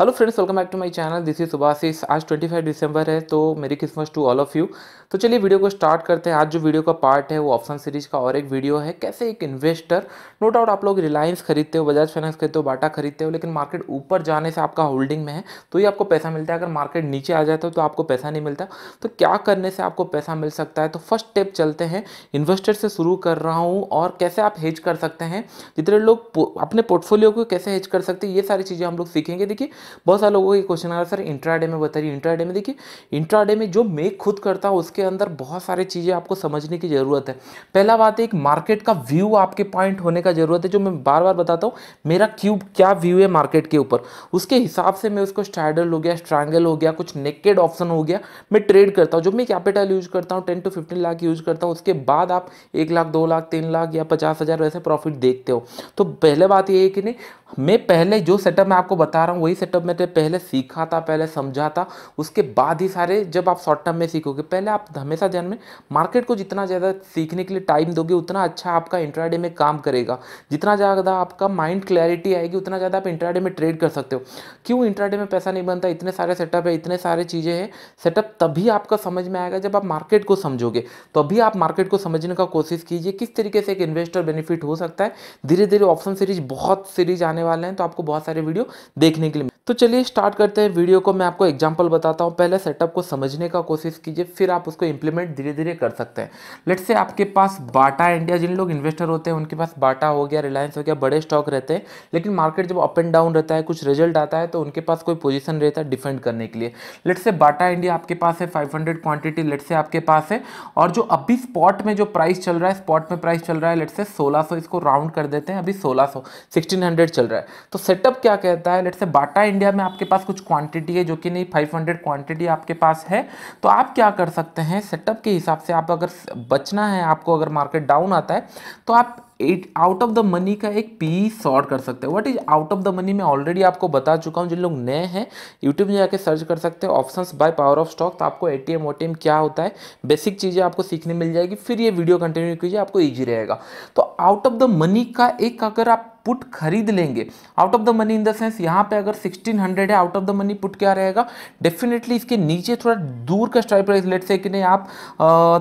Hello friends welcome back to my channel this is Subhashis आज 25 दिसंबर है तो merry Christmas to all of you तो चलिए वीडियो को स्टार्ट करते हैं। आज जो वीडियो का पार्ट है, वो ऑप्शन सीरीज़ का और एक वीडियो है। कैसे एक इन्वेस्टर नो डाउट आप लोग रिलायंस खरीदते हो बजाज फाइनेंस खरीदते हो बाटा खरीदते हो, लेकिन मार्केट ऊपर जाने से आपका होल्डिंग में है तो ही आपको पैसा मिलता है। अगर मार्केट नीचे आ जाता है तो आपको पैसा नहीं मिलता। तो क्या करने से आपको पैसा मिल सकता है? तो फ़र्स्ट स्टेप चलते हैं। इन्वेस्टर से शुरू कर रहा हूँ और कैसे आप हेज कर सकते हैं? जितने लोग अपने पोर्टफोलियो को कैसे हेज कर सकते हैं, ये सारी चीज़ें हम लोग सीखेंगे। देखिए बहुत सारे लोगों के क्वेश्चन आ रहा सर इंट्राडे में बताइए इंट्राडे में देखिए इंट्राडे में जो मैं खुद करता हूँ, उसके अंदर बहुत सारी चीज़ें आपको समझने की ज़रूरत है। पहला बात है, एक मार्केट का व्यू आपके पॉइंट होने का ज़रूरत है, जो मैं बार बार बताता हूँ, मेरा क्यूब क्या व्यू है मार्केट के ऊपर? उसके हिसाब से मैं उसको स्ट्राइडल हो गया स्ट्रैंगल हो गया, कुछ नेकेड ऑप्शन हो गया, मैं ट्रेड करता हूँ। जो मैं कैपिटल यूज़ करता हूँ ten to fifteen lakh use करता हूँ, उसके बाद आप एक लाख, दो लाख, तीन लाख या पचास हज़ार वैसे प्रॉफिट देखते हो। तो पहले बात ये है कि नहीं मैं पहले जो सेटअप मैं आपको बता रहा हूँ, वही सेटअप मैंने पहले सीखा था, पहले समझा था। उसके बाद ही सारे जब आप शॉर्ट टर्म में सीखोगे, पहले आप हमेशा ध्यान में मार्केट को जितना ज़्यादा सीखने के लिए टाइम दोगे, उतना अच्छा आपका इंट्राडे में काम करेगा। जितना ज़्यादा आपका माइंड क्लैरिटी आएगी, उतना ज़्यादा आप इंट्राडे में ट्रेड कर सकते हो। क्यों इंट्राडे में पैसा नहीं बनता? इतने सारे सेटअप है, इतने सारे चीज़ें हैं। सेटअप तभी आपका समझ में आएगा जब आप मार्केट को समझोगे। तो अभी आप मार्केट को समझने का कोशिश कीजिए, किस तरीके से एक इन्वेस्टर बेनिफिट हो सकता है। धीरे धीरे ऑप्शन सीरीज़ बहुत सीरीज़ आने वाले हैं तो आपको बहुत सारे वीडियो देखने के लिए तो चलिए स्टार्ट करते हैं वीडियो को। मैं आपको एग्जांपल बताता हूँ। पहले सेटअप को समझने का कोशिश कीजिए, फिर आप उसको इंप्लीमेंट धीरे धीरे कर सकते हैं। लेट से आपके पास बाटा इंडिया जिन लोग इन्वेस्टर होते हैं, उनके पास बाटा हो गया रिलायंस हो गया, बड़े स्टॉक रहते हैं। लेकिन मार्केट जब अप एंड डाउन रहता है, कुछ रिज़ल्ट आता है तो उनके पास कोई पोजिशन रहता है डिफेंड करने के लिए। लेट से बाटा इंडिया आपके पास है फाइव क्वान्टिटी लेट से आपके पास है। और जो अभी स्पॉट में जो प्राइस चल रहा है स्पॉट में प्राइस चल रहा है लेट से सोलह इसको राउंड कर देते हैं। अभी सोलह सौ चल रहा है। तो सेटअप क्या कहता है? लेट से बाटा इंडिया में आपके पास कुछ क्वांटिटी है जो कि नहीं 500 क्वांटिटी आपके पास है तो आप क्या कर सकते हैं? सेटअप के हिसाब से आप अगर बचना है, आपको अगर मार्केट डाउन आता है तो आप at out of the money का एक पी सॉर्ट कर सकते हैं। What is out of the money मैं ऑलरेडी आपको बता चुका हूँ, जिन लोग नए हैं यूट्यूब में जाकर सर्च कर सकते हैं options buy power of stock तो आपको एटीएम ओटीएम क्या होता है? बेसिक चीज़ें आपको सीखने मिल जाएगी, फिर ये वीडियो कंटिन्यू कीजिए, आपको ईजी रहेगा। तो आउट ऑफ़ द मनी का एक अगर आप पुट खरीद लेंगे। Out of the money in the sense यहाँ पे अगर 1600 है out of the money put क्या रहेगा? डेफिनेटली इसके नीचे थोड़ा दूर का स्ट्राइक प्राइस लेट से कि नहीं आप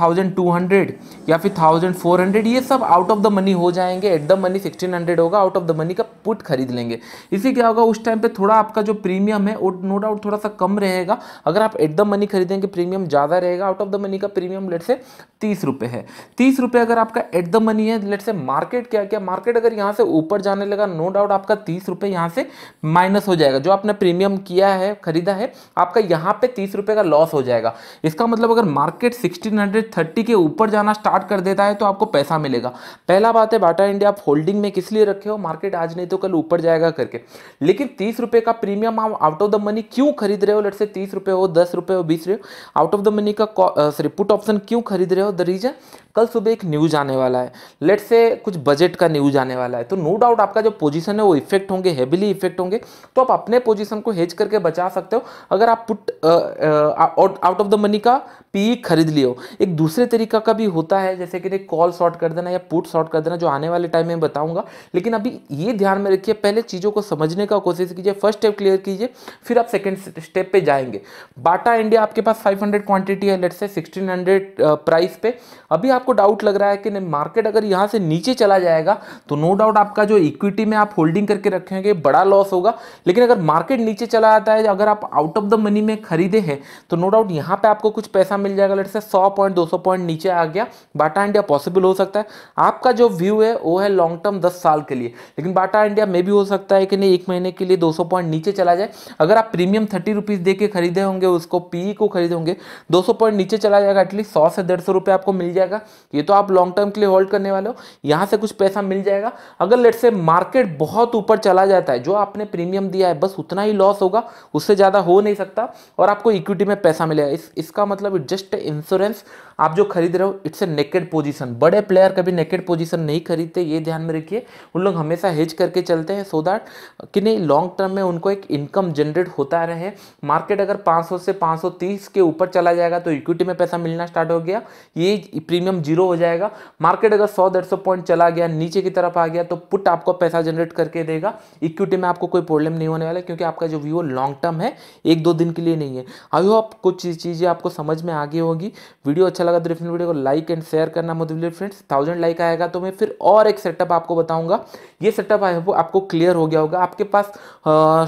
थाउज़ेंड टू हंड्रेड या फिर थाउज़ेंड फोर हंड्रेड ये सब आउट ऑफ़ द मनी हो जाएँगे। At the money sixteen hundred होगा आउट ऑफ़ द मनी का पुट खरीद लेंगे। इसी क्या होगा, उस टाइम पे थोड़ा आपका जो प्रीमियम है, वो नो डाउट थोड़ा सा कम रहेगा। अगर आप एट द मनी खरीदेंगे प्रीमियम ज़्यादा रहेगा आउट ऑफ़ द मनी का प्रीमियम लेट से तीस रुपये है। तीस रुपये अगर आपका एट द मनी है लेट से मार्केट क्या क्या मार्केट अगर यहाँ से ऊपर जाने लगा नो डाउट आपका तीस रुपये यहाँ से माइनस हो जाएगा। जो आपने प्रीमियम किया है, खरीदा है, आपका यहाँ पे तीस रुपये का लॉस हो जाएगा। इसका मतलब अगर मार्केट सिक्सटीन हंड्रेड थर्टी के ऊपर जाना स्टार्ट कर देता है तो आपको पैसा मिलेगा। पहला बात है बाटा इंडिया आप होल्डिंग में किस लिए रखे हो? मार्केट आज नहीं तो कल ऊपर जाएगा करके। लेकिन तीस का प्रीमियम आप आउट ऑफ़ द मनी क्यों खरीद रहे हो? लेट से तीस हो, दस हो, बीस रुपये आउट ऑफ़ द मनी का सॉरी पुट ऑप्शन क्यों खरीद रहे हो? द रीजन कल सुबह एक न्यूज़ आने वाला है। लेट से कुछ बजट का न्यूज़ आने वाला है। तो नो डाउट आपका जो पोजीशन है वो इफ़ेक्ट होंगे हेविली इफ़ेक्ट होंगे तो आप अपने पोजीशन को हेज करके बचा सकते हो। अगर आप put out of the money का पी खरीद लियो। एक दूसरे तरीका का भी होता है, जैसे कि कॉल शॉर्ट कर देना या पुट शॉर्ट कर देना, जो आने वाले टाइम में बताऊँगा। लेकिन अभी ये ध्यान में रखिए, पहले चीज़ों को समझने का कोशिश कीजिए फ़र्स्ट स्टेप क्लियर कीजिए, फिर आप सेकेंड स्टेप पे जाएँगे। बाटा इंडिया आपके पास 500 क्वांटिटी है लेट से 1600 प्राइस पे। अभी आपको डाउट लग रहा है कि मार्केट अगर यहाँ से नीचे चला जाएगा तो नो डाउट आपका जो इक्विटी में आप होल्डिंग करके रखेंगे, बड़ा लॉस होगा। लेकिन अगर मार्केट नीचे चला आता है, अगर आप आउट ऑफ़ द मनी में खरीदे हैं तो नो डाउट यहाँ पे आपको कुछ पैसा मिल जाएगा। लेट से सौ पॉइंट दो पॉइंट नीचे आ गया बाटा इंडिया पॉसिबल हो सकता है। आपका जो व्यू है, वो है लॉन्ग टर्म दस साल के लिए। लेकिन बाटा इंडिया में भी हो सकता है कि नहीं, एक महीने के लिए दो पॉइंट नीचे चला जाए। अगर आप प्रीमियम थर्टी रुपीज़ दे खरीदे होंगे, उसको पी को खरीदे होंगे, दो सौ पॉइंट नीचे चला जाएगा एटलीस्ट सौ से डेढ़ सौ आपको मिल जाएगा। ये तो आप लॉन्ग टर्म के लिए होल्ड करने वाले हो। यहाँ से कुछ पैसा मिल जाएगा। अगर लेट से मार्केट बहुत ऊपर चला जाता है। जो आपने प्रीमियम दिया है, बस उतना ही लॉस होगा, उससे ज़्यादा हो नहीं सकता और आपको इक्विटी में पैसा मिलेगा। इस, इसका मतलब जस्ट इंश्योरेंस आप जो खरीद रहे हो इट्स ए नेकेड पोजीशन बड़े प्लेयर कभी नेकेड पोजीशन नहीं खरीदते, ये ध्यान में रखिए। उन लोग हमेशा हेज करके चलते हैं सो दैट कि नहीं लॉन्ग टर्म में उनको एक इनकम जनरेट होता रहे। मार्केट अगर 500 से 530 के ऊपर चला जाएगा तो इक्विटी में पैसा मिलना स्टार्ट हो गया, ये प्रीमियम ज़ीरो हो जाएगा। मार्केट अगर सौ, डेढ़ पॉइंट चला गया, नीचे की तरफ़ आ गया तो पुट आपको पैसा जनरेट करके देगा। इक्विटी में आपको कोई प्रॉब्लम नहीं होने वाला, क्योंकि आपका जो व्यू लॉन्ग टर्म है, एक दो दिन के लिए नहीं है। आई होप कुछ चीज़ें आपको समझ में आ गई होगी। वीडियो अच्छा लगा तो डेफिनेट वीडियो को लाइक एंड शेयर करना मुझे फ्रेंड्स थाउज़ेंड लाइक आएगा तो मैं फिर और एक सेटअप आपको बताऊँगा। ये सेटअप आई होप आपको क्लियर हो गया होगा। आपके पास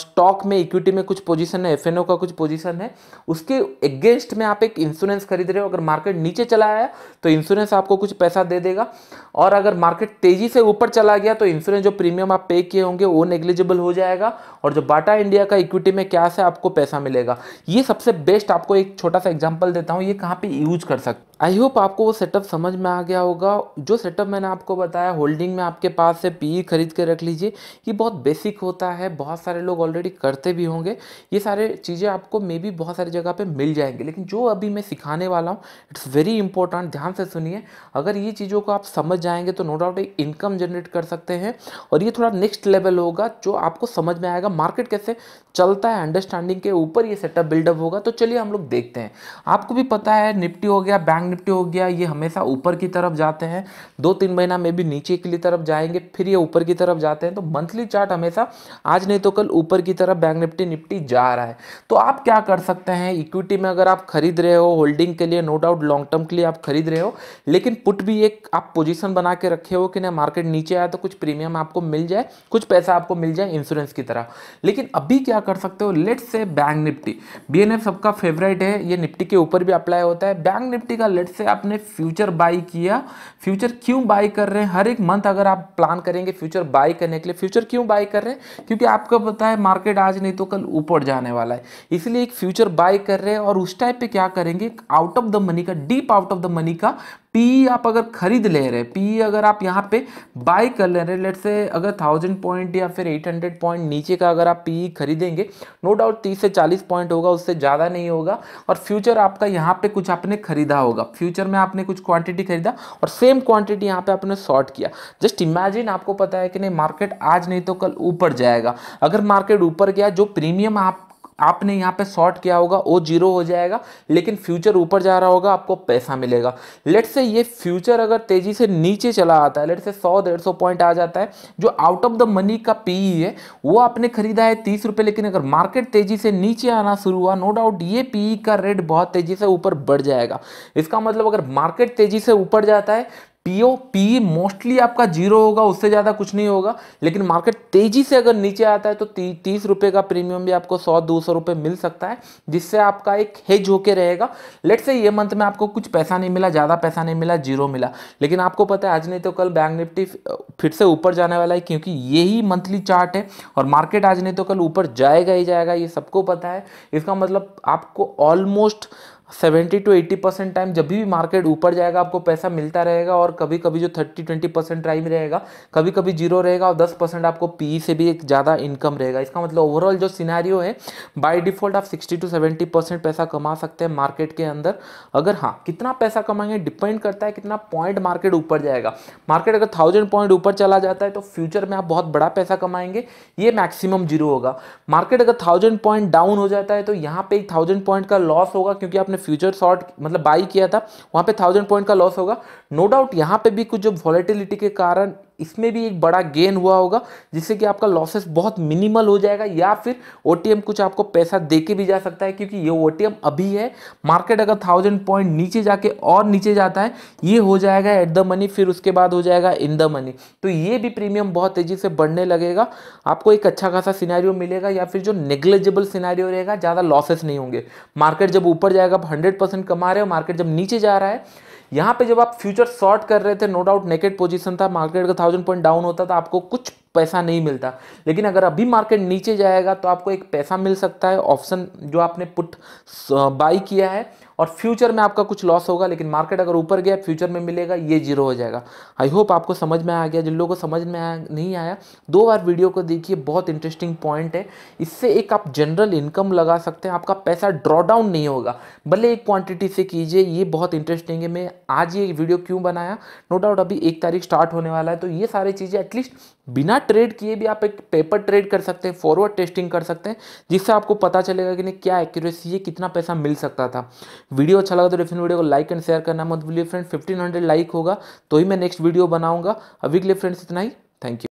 स्टॉक में इक्विटी में कुछ पोजीशन है एफएनओ का कुछ पोजीशन है। उसके अगेंस्ट में आप एक इंश्योरेंस खरीद रहे हो। अगर मार्केट नीचे चला आया तो इंश्योरेंस आपको कुछ पैसा दे देगा। और अगर मार्केट तेज़ी से ऊपर चला गया तो इंश्योरेंस जो प्रीमियम आप पे किए होंगे, वो नेग्लिजिबल हो जाएगा। और जो बाटा इंडिया का इक्विटी में क्या से आपको पैसा मिलेगा। ये सबसे बेस्ट आपको एक छोटा सा एग्ज़ाम्पल देता हूँ। ये कहाँ पे यूज़ कर सकते आई होप आपको वो सेटअप समझ में आ गया होगा। जो सेटअप मैंने आपको बताया होल्डिंग में आपके पास से पी खरीद के रख लीजिए। ये बहुत बेसिक होता है। बहुत सारे लोग ऑलरेडी करते भी होंगे। ये सारे चीज़ें आपको मे बी बहुत सारी जगह पे मिल जाएँगे। लेकिन जो अभी मैं सिखाने वाला हूँ इट्स वेरी इंपॉर्टेंट ध्यान से सुनिए। अगर ये चीज़ों को आप समझ जाएँगे तो नो डाउट इनकम जनरेट कर सकते हैं। और ये थोड़ा नेक्स्ट लेवल होगा, जो आपको समझ में आएगा। मार्केट कैसे चलता है अंडरस्टैंडिंग के ऊपर ये सेटअप बिल्डअप होगा। तो चलिए हम लोग देखते हैं। आपको भी पता है निफ्टी हो गया बैंक निफ्टी हो गया, ये हमेशा ऊपर की तरफ़ जाते हैं। दो तीन महीना में भी नीचे की तरफ़ जाएँगे, फिर ये ऊपर की तरफ़ जाते हैं। तो मंथली चार्ट हमेशा, आज नहीं तो कल ऊपर की तरफ़ बैंक निफ्टी निफ्टी जा रहा है। तो आप क्या कर सकते हैं? इक्विटी में अगर आप खरीद रहे हो होल्डिंग के लिए नो डाउट लॉन्ग टर्म के लिए आप खरीद रहे हो, लेकिन पुट भी एक आप पोजिशन बना के रखे हो कि ना मार्केट नीचे आया तो कुछ प्रीमियम आपको मिल जाए, कुछ पैसा आपको मिल जाए इंश्योरेंस की तरह। लेकिन अभी क्या कर सकते हो? लेट से बैंक निफ्टी। बी सबका फेवरेट है, ये निफ्टी के ऊपर भी अप्लाई होता है। बैंक निफ्टी का लेट से आपने फ्यूचर बाई किया। फ्यूचर क्यों बाई कर रहे हैं? हर एक मंथ अगर आप प्लान करेंगे फ्यूचर बाई करने के लिए फ्यूचर क्यों बाई कर रहे हैं? क्योंकि आपको पता है मार्केट आज नहीं तो कल ऊपर जाने वाला है। इसलिए एक फ्यूचर बाई कर रहे हैं और उस टाइप पे क्या करेंगे? आउट ऑफ़ द मनी का deep out of the money का पी आप अगर खरीद ले रहे पी अगर आप यहाँ पे बाय कर ले रहे लेट से अगर थाउज़ेंड पॉइंट या फिर एट हंड्रेड पॉइंट नीचे का अगर आप पी खरीदेंगे नो डाउट तीस से चालीस पॉइंट होगा, उससे ज़्यादा नहीं होगा और फ्यूचर आपका यहाँ पे कुछ आपने खरीदा होगा। फ्यूचर में आपने कुछ क्वांटिटी खरीदा और सेम क्वांटिटी यहाँ पे आपने शॉर्ट किया। जस्ट इमेजिन आपको पता है कि नहीं मार्केट आज नहीं तो कल ऊपर जाएगा। अगर मार्केट ऊपर गया, जो प्रीमियम आप आपने यहाँ पे शॉर्ट किया होगा, वो ज़ीरो हो जाएगा, लेकिन फ्यूचर ऊपर जा रहा होगा, आपको पैसा मिलेगा। लेट से ये फ्यूचर अगर तेज़ी से नीचे चला आता है लेट से सौ, डेढ़ सौ पॉइंट आ जाता है, जो आउट ऑफ़ द मनी का पीई है, वो आपने खरीदा है तीस रुपये लेकिन अगर मार्केट तेज़ी से नीचे आना शुरू हुआ नो डाउट ये पीई का रेट बहुत तेज़ी से ऊपर बढ़ जाएगा। इसका मतलब अगर मार्केट तेज़ी से ऊपर जाता है पीओ पी मोस्टली आपका ज़ीरो होगा उससे ज़्यादा कुछ नहीं होगा। लेकिन मार्केट तेज़ी से अगर नीचे आता है तो ती, तीस रुपये का प्रीमियम भी आपको सौ दो सौ रुपये मिल सकता है जिससे आपका एक हेज होके रहेगा। लेट से ये मंथ में आपको कुछ पैसा नहीं मिला ज़्यादा पैसा नहीं मिला ज़ीरो मिला। लेकिन आपको पता है आज नहीं तो कल बैंक निफ्टी फिर से ऊपर जाने वाला है क्योंकि यही मंथली चार्ट है और मार्केट आज नहीं तो कल ऊपर जाएगा ही जाएगा ये सबको पता है। इसका मतलब आपको almost seventy to eighty percent time जब भी मार्केट ऊपर जाएगा, आपको पैसा मिलता रहेगा और कभी कभी जो थर्टी ट्वेंटी परसेंट टाइम रहेगा कभी कभी ज़ीरो रहेगा और दस परसेंट आपको पी से भी एक ज़्यादा इनकम रहेगा। इसका मतलब ओवरऑल जो सिनेरियो है बाय डिफ़ॉल्ट आप सिक्सटी टू सेवेंटी परसेंट पैसा कमा सकते हैं मार्केट के अंदर। अगर हाँ कितना पैसा कमाएँगे डिपेंड करता है कितना पॉइंट मार्केट ऊपर जाएगा। मार्केट अगर थाउज़ेंड पॉइंट ऊपर चला जाता है तो फ्यूचर में आप बहुत बड़ा पैसा कमाएँगे, ये मैक्सिमम ज़ीरो होगा। मार्केट अगर थाउज़ेंड पॉइंट डाउन हो जाता है तो यहाँ पे एक थाउज़ेंड पॉइंट का लॉस होगा, क्योंकि आपने फ्यूचर शॉर्ट मतलब बाई किया था, वहाँ पे थाउज़ेंड पॉइंट का लॉस होगा। नो डाउट यहाँ पे भी कुछ जो वॉलेटिलिटी के कारण इसमें भी एक बड़ा गेन हुआ होगा, जिससे कि आपका लॉसेस बहुत मिनिमल हो जाएगा, या फिर ओटीएम कुछ आपको पैसा दे भी जा सकता है, क्योंकि ये ओटीएम अभी है। मार्केट अगर थाउज़ेंड पॉइंट नीचे जाके और नीचे जाता है, ये हो जाएगा एट द मनी फिर उसके बाद हो जाएगा इन द मनी तो ये भी प्रीमियम बहुत तेज़ी से बढ़ने लगेगा। आपको एक अच्छा खासा सिनेरियो मिलेगा, या फिर जो नेग्लेजेबल सिनेरियो रहेगा, ज़्यादा लॉसेस नहीं होंगे। मार्केट जब ऊपर जाएगा, आप हंड्रेड कमा रहे हो मार्केट जब नीचे जा रहा है यहाँ पे जब आप फ्यूचर शॉर्ट कर रहे थे नो डाउट नेकेट पोजीशन था मार्केट का थाउज़ेंड पॉइंट डाउन होता था, आपको कुछ पैसा नहीं मिलता। लेकिन अगर अभी मार्केट नीचे जाएगा तो आपको एक पैसा मिल सकता है ऑप्शन जो आपने पुट बाई किया है और फ्यूचर में आपका कुछ लॉस होगा, लेकिन मार्केट अगर ऊपर गया, फ्यूचर में मिलेगा, ये ज़ीरो हो जाएगा। आई होप आपको समझ में आ गया। जिन लोगों को समझ में आया, नहीं आया, दो बार वीडियो को देखिए, बहुत इंटरेस्टिंग पॉइंट है। इससे एक आप जनरल इनकम लगा सकते हैं, आपका पैसा ड्रॉ डाउन नहीं होगा। भले एक क्वांटिटी से कीजिए, ये बहुत इंटरेस्टिंग है। मैं आज ये वीडियो क्यों बनाया? नो डाउट अभी एक तारीख स्टार्ट होने वाला है तो ये सारी चीज़ें एटलीस्ट बिना ट्रेड किए भी आप एक पेपर ट्रेड कर सकते हैं फॉरवर्ड टेस्टिंग कर सकते हैं, जिससे आपको पता चलेगा कि नहीं क्या एक्यूरेसी है कितना पैसा मिल सकता था। वीडियो अच्छा लगा तो डेफिनेट वीडियो को लाइक एंड शेयर करना मत बोलिए फ्रेंड फिफ्टीन लाइक होगा तो ही मैं नेक्स्ट वीडियो बनाऊँगा। अभी के लिए फ्रेंड्स इतना ही। Thank you